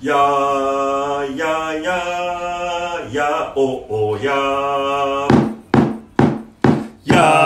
Ya, ya, ya, ya, oh, oh, ya. Ya.